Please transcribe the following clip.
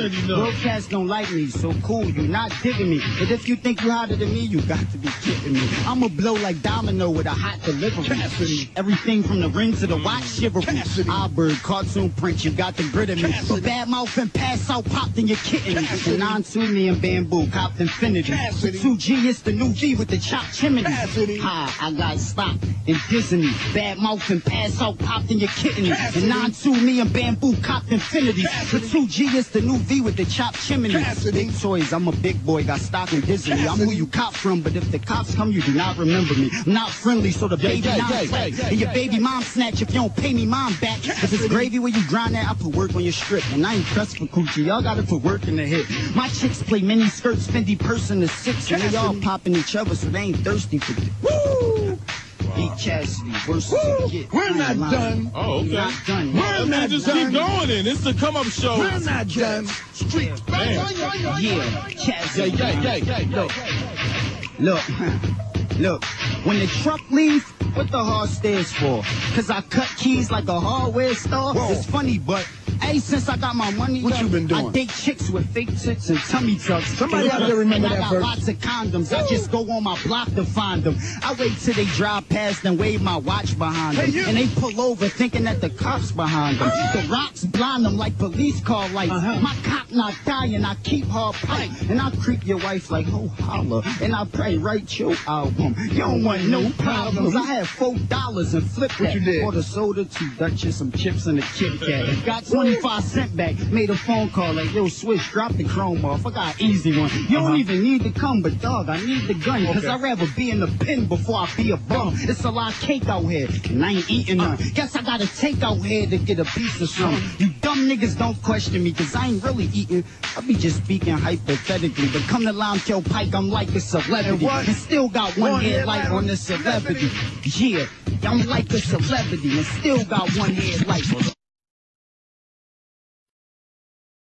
already know. Real cats don't like me, so cool, you not digging me. But if you think you hotter than me, you got to be kidding me. I'ma blow like Domino with a hot delivery. Cassidy. Everything from the ring to the mm. watch shivery. Cassidy. Albert, cartoon print, you got the grit of me. Cassidy. But bad mouth and pass out, popped in your kitten. Cassidy. And non me and bamboo, copped infinity. Cassidy. 2G, it's the new V with the chopped chimney. Cassidy. Hi, I got stopped in Disney. Bad mouth and pass out, popped in your kitten. And non two me and bamboo, copped infinity. With 2G, it's the new With the chopped chimney. Cassidy. Big toys, I'm a big boy, got stock in Disney. I'm who you cop from, but if the cops come, you do not remember me. I'm not friendly, so the Yeah, baby yeah, mom yeah, yeah, and your baby mom snatch if you don't pay me mom back. If it's gravy where you grind that, I put work on your strip. And I ain't pressed for coochie, y'all gotta put work in the hit. My chicks play mini skirts, Fendi purse in the six. And they all popping each other, so they ain't thirsty for it. Woo! Beat Cassidy versus Woo! the kid. We're not lying. done. Oh, okay. Not done. We're Man, not just done. keep going in. It's the come up show. We're not done. Street. Yeah, Cassidy. Yeah, yeah, yeah, yeah. Look, look, when the truck leaves, what the hard stands for? Cause I cut keys like a hardware store. Whoa. It's funny, but hey, since I got my money, What up, you been doing? I date chicks with fake tits and tummy tucks. Somebody out there remember and I that got verse. lots of condoms. I just go on my block to find them. I wait till they drive past and wave my watch behind them. Hey, And they pull over thinking that the cops behind them. the rocks blind them like police car lights. Uh-huh. My cop not dying, I keep her pipe. And I creep your wife like, oh, holla. And I pray, write your album. You don't want no problems. I had four dollars and What that. you did? Bought a soda, two Dutchess, some chips, and a Kit Kat. Got 25 cent back. Made a phone call like, yo, switch, drop the chrome off. I got an easy one. You Uh-huh. don't even need to come, but dog, I need the gun. Cause Okay. I'd rather be in the pen before I be a bum. It's a lot of cake out here, and I ain't eating none. Guess I gotta take out here to get a piece of something. You dumb niggas don't question me, cause I ain't really eating. I be just speaking hypothetically. But come to Kill Pike, I'm like a celebrity. And? And still got one One head head light light on the celebrity. Yeah, I'm like a celebrity and still got one head light.